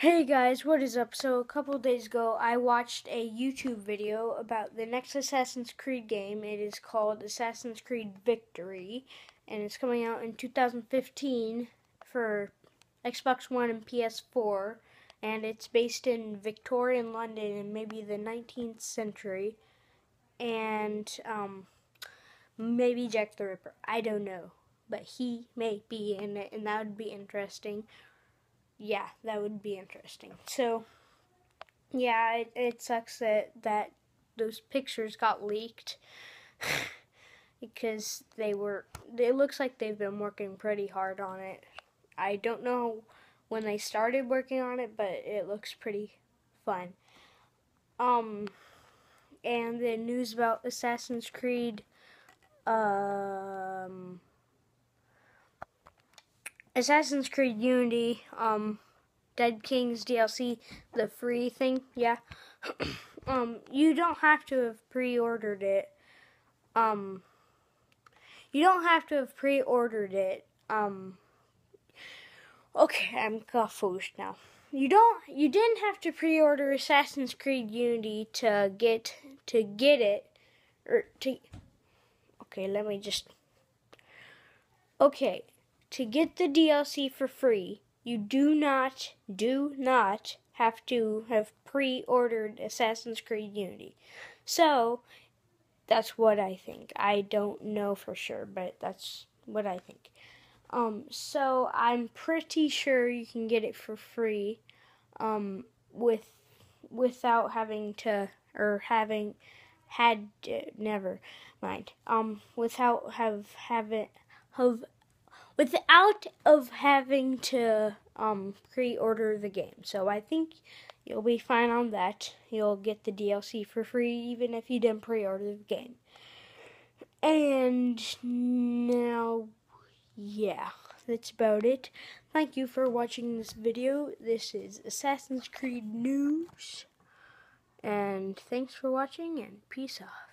Hey guys, what is up? So, a couple days ago, I watched a YouTube video about the next Assassin's Creed game. It is called Assassin's Creed Victory, and it's coming out in 2015 for Xbox One and PS4. And it's based in Victorian London in maybe the 19th century. And, um, maybe Jack the Ripper. I don't know. But he may be in it, and that would be interesting yeah, that would be interesting. So, yeah, it, it sucks that that those pictures got leaked because they were. It looks like they've been working pretty hard on it. I don't know when they started working on it, but it looks pretty fun. Um, and the news about Assassin's Creed. Um Assassin's Creed Unity, um, Dead Kings DLC, the free thing, yeah. um, you don't have to have pre-ordered it. Um, you don't have to have pre-ordered it. Um, okay, I'm confused now. You don't. You didn't have to pre-order Assassin's Creed Unity to get to get it, or to. Okay, let me just. Okay, to get the DLC for free, you do not, do not have to have pre ordered Assassin's Creed Unity. So, that's what I think. I don't know for sure, but that's what I think. Um, so I'm pretty sure you can get it for free, um, with without having to or having had never mind um without have have it have without of having to um, pre-order the game. So I think you'll be fine on that. You'll get the DLC for free even if you didn't pre-order the game. And now, yeah, that's about it. Thank you for watching this video. This is Assassin's Creed News. And thanks for watching and peace off.